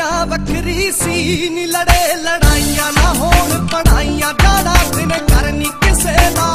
ਦੁਨੀਆ ਵੱਖਰੀ ਸੀ ਨੀ ਲੜੇ ਲੜਾਈਆਂ ਨਾ ਹੋਣ ਪੜਾਈਆਂ ਡਾੜਾ ਦਿਨ ਕਰਨੀ ਕਿਸੇ ਦਾ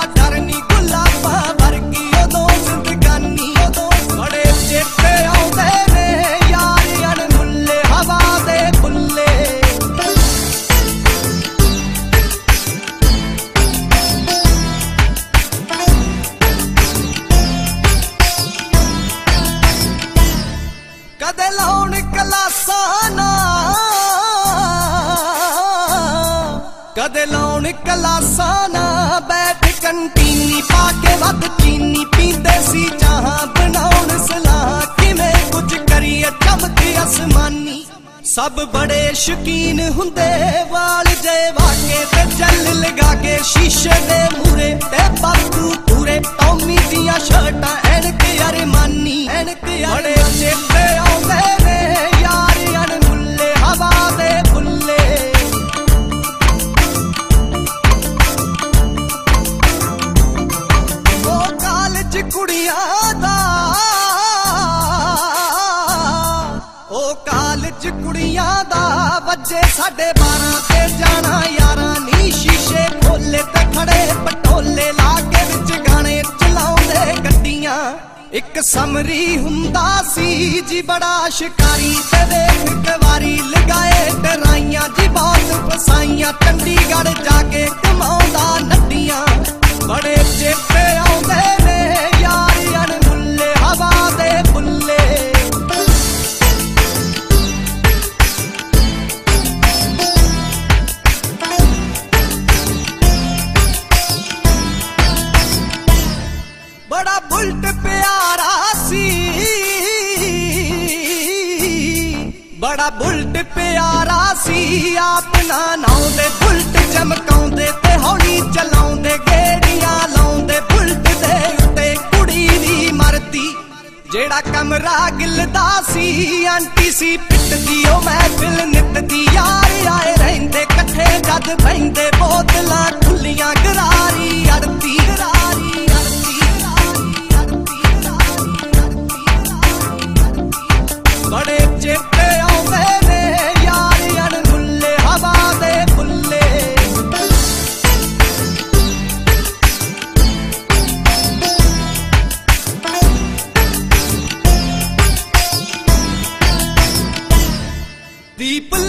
ਕਦੇ ਲਾਉਣ ਕਲਾਸਾਂ ਨਾ ਬੈਠ, ਕੰਟੀਨੀ ਪਾ ਕੇ ਵੱਧ ਚੀਨੀ ਪੀਂਦੇ ਸੀ, ਚਾਹਾਂ ਬਣਾਉਣ ਸਲਾਹ। ਕਿਵੇਂ ਕੁਝ ਕਰੀਏ ਚਮਕੇ ਅਸਮਾਨੀ। ਸਭ ਬੜੇ ਸ਼ਕੀਨ ਹੁੰਦੇ, ਵਾਲ ਜੇ ਵਾਕੇ ਤੇ ਜਲ ਲਗਾ ਕੇ ਸ਼ੀਸ਼ੇ ਦੇ ਮੂਰੇ ਤੇ ਬਾਪੂ ਪੂਰੇ ਟੌਮੀ ਦੀਆਂ ਦਾ ਉਹ ਕਾਲਜ ਕੁੜੀਆਂ ਦਾ ਵੱਜੇ ਸਾਡੇ 12 ਤੇ ਜਾਣਾ, ਯਾਰਾਂ ਨੀ ਸ਼ੀਸ਼ੇ ਖੋਲੇ ਤੇ ਖੜੇ ਪਟੋਲੇ ਲਾ ਕੇ ਵਿੱਚ ਗਾਣੇ ਚਲਾਉਂਦੇ ਗੱਡੀਆਂ। ਇੱਕ ਸਮਰੀ ਹੁੰਦਾ ਸੀ ਜੀ ਬੜਾ ਸ਼ਿਕਾਰੀ ਤੇ ਵੇਖ ਕਵਾਰੀ ਲਗਾਏ, ਡਰਾਈਆਂ ਜੀ ਬਹੁਤ ਫਸਾਈਆਂ ਬੜਾ ਬੁਲਟ ਪਿਆਰਾ ਸੀ। ਆਪਣਾ ਨਾ ਨਾਉਂਦੇ ਬੁਲਟ ਚਮਕਾਉਂਦੇ ਤੇ ਹੌਲੀ ਚਲਾਉਂਦੇ, ਗੇੜੀਆਂ ਲਾਉਂਦੇ, ਬੁਲਟ ਦੇ ਉੱਤੇ ਕੁੜੀ ਦੀ ਮਰਦੀ। ਜਿਹੜਾ ਕਮਰਾ ਗਿਲਦਾ ਸੀ, ਆਂਟੀ ਸੀ ਪਿੱਟਦੀ, ਉਹ ਮਹਿਫਿਲ ਨਿੱਤ ਦੀ ਯਾਰ ਆਏ ਰਹਿੰਦੇ, ਇਕੱਠੇ ਜਦ ਬੈਂਦੇ ਬੋਤਲਾਂ ਖੁੱਲੀਆਂ, ਗਰਾਰੀ ਅੜਤੀ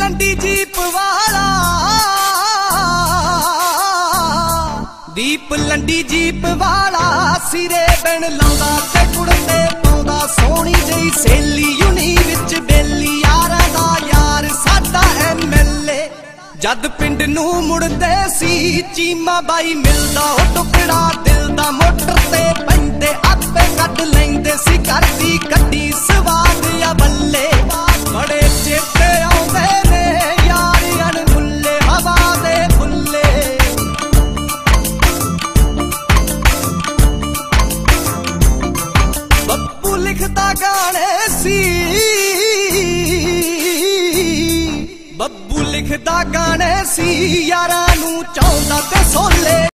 ਲੰਡੀ ਜੀਪ ਵਾਲਾ। ਦੀਪ ਲੰਡੀ ਜੀਪ ਵਾਲਾ ਸਿਰੇ ਬਣ ਲਾਉਂਦਾ ਤੇ ਕੁੜਤੇ ਪਾਉਂਦਾ। ਸੋਹਣੀ ਜਈ ਸੇਲੀ ਯੂਨੀ ਵਿੱਚ ਬੇਲੀ, ਯਾਰਾਂ ਦਾ ਯਾਰ ਸਾਡਾ ਐਮਐਲਏ ਜਦ ਪਿੰਡ ਨੂੰ ਮੁੜਦੇ ਸੀ, ਚੀਮਾ ਬਾਈ ਮਿਲਦਾ, ਉਹ ਟੁਕੜਾ ਦਿਲ ਦਾ ਮੋਟਰ ਤੇ ਪੈਂਦੇ, ਆਪੇ ਕੱਢ ਲੈਂਦੇ ਸੀ, ਕਰਦੀ ਕੱਢੀ ਸਵਾਦ ਆ ਬੱਲੇ। ਲਿਖਦਾ ਗਾਣੇ ਸੀ ਯਾਰਾਂ ਨੂੰ ਚਾਹੁੰਦਾ ਤੇ ਸੋਲੇ